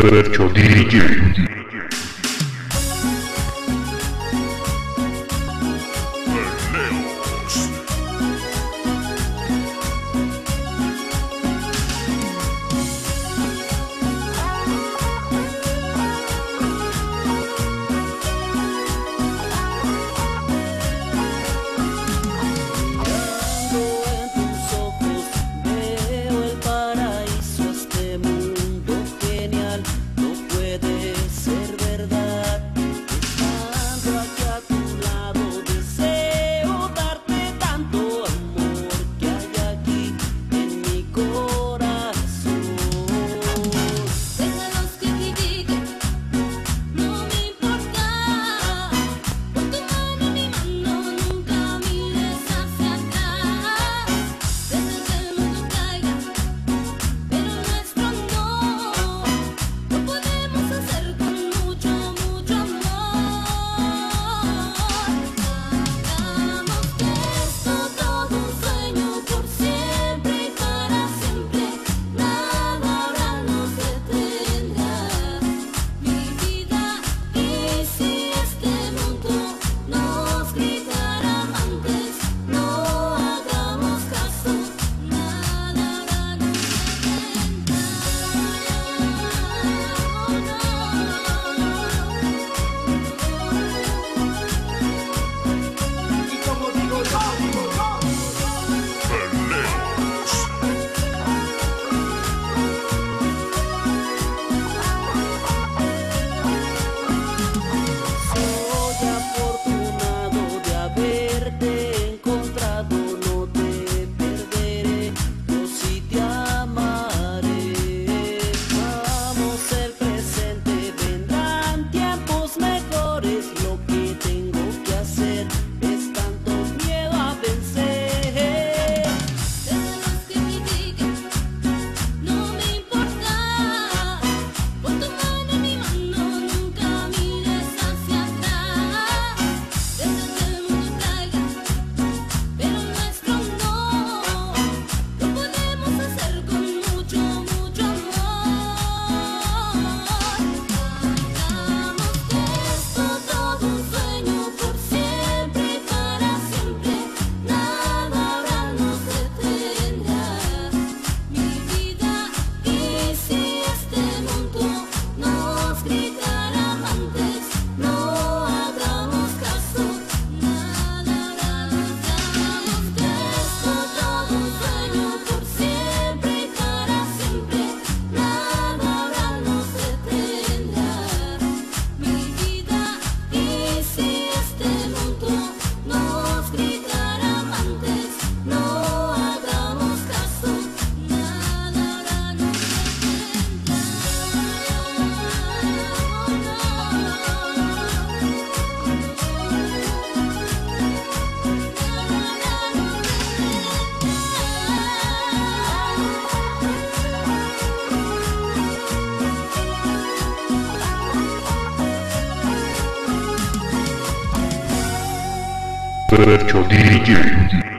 Percho DJ. Percho DJ.